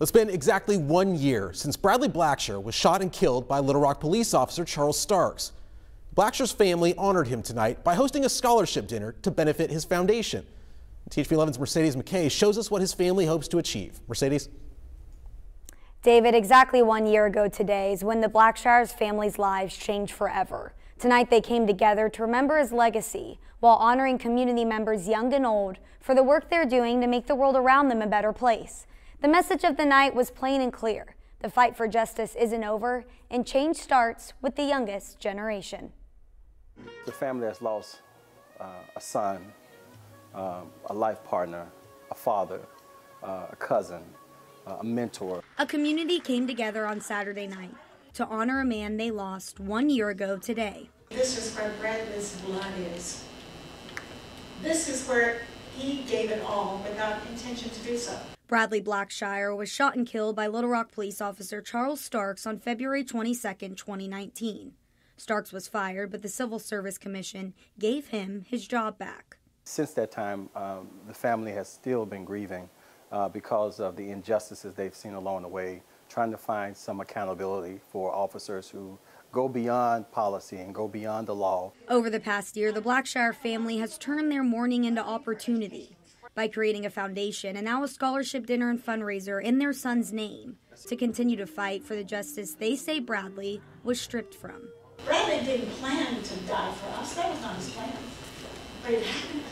It's been exactly one year since Bradley Blackshire was shot and killed by Little Rock police officer Charles Starks. Blackshire's family honored him tonight by hosting a scholarship dinner to benefit his foundation. THV 11's Mercedes Mackay shows us what his family hopes to achieve. Mercedes? David, exactly one year ago today is when the Blackshire's family's lives changed forever. Tonight they came together to remember his legacy while honoring community members young and old for the work they're doing to make the world around them a better place. The message of the night was plain and clear. The fight for justice isn't over, and change starts with the youngest generation. The family has lost uh, a son, uh, a life partner, a father, uh, a cousin, uh, a mentor. A community came together on Saturday night to honor a man they lost one year ago today. This is where Bradley's blood is. This is where he gave it all without intention to do so. Bradley Blackshire was shot and killed by Little Rock police officer Charles Starks on February 22, 2019. Starks was fired, but the Civil Service Commission gave him his job back. Since that time, um, the family has still been grieving uh, because of the injustices they've seen along the way, trying to find some accountability for officers who go beyond policy and go beyond the law. Over the past year, the Blackshire family has turned their mourning into opportunity by creating a foundation and now a scholarship dinner and fundraiser in their son's name to continue to fight for the justice they say Bradley was stripped from. Bradley didn't plan to die for us. That was not his plan. But it happened.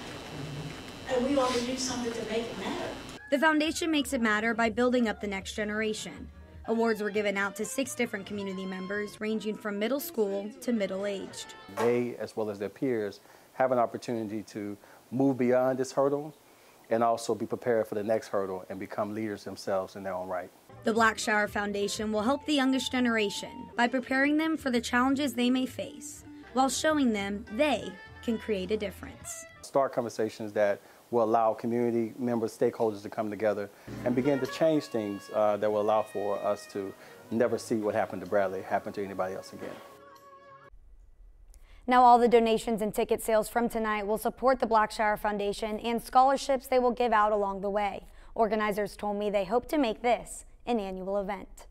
And we ought to do something to make it matter. The foundation makes it matter by building up the next generation. Awards were given out to six different community members, ranging from middle school to middle aged. They, as well as their peers, have an opportunity to move beyond this hurdle and also be prepared for the next hurdle and become leaders themselves in their own right. The Blackshire Foundation will help the youngest generation by preparing them for the challenges they may face while showing them they can create a difference. Start conversations that will allow community members, stakeholders to come together and begin to change things uh, that will allow for us to never see what happened to Bradley happen to anybody else again. Now all the donations and ticket sales from tonight will support the Blackshire Foundation and scholarships they will give out along the way. Organizers told me they hope to make this an annual event.